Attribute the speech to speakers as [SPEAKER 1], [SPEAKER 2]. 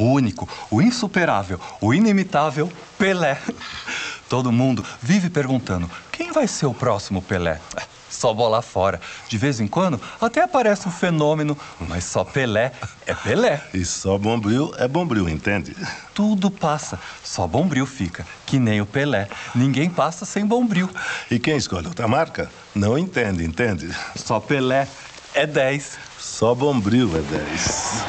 [SPEAKER 1] o único, o insuperável, o inimitável Pelé. Todo mundo vive perguntando: quem vai ser o próximo Pelé? Só bola fora. De vez em quando até aparece um fenômeno, mas só Pelé é Pelé.
[SPEAKER 2] E só Bombril é Bombril, entende?
[SPEAKER 1] Tudo passa, só Bombril fica, que nem o Pelé. Ninguém passa sem Bombril.
[SPEAKER 2] E quem escolhe outra marca não entende, entende?
[SPEAKER 1] Só Pelé é 10.
[SPEAKER 2] Só Bombril é 10.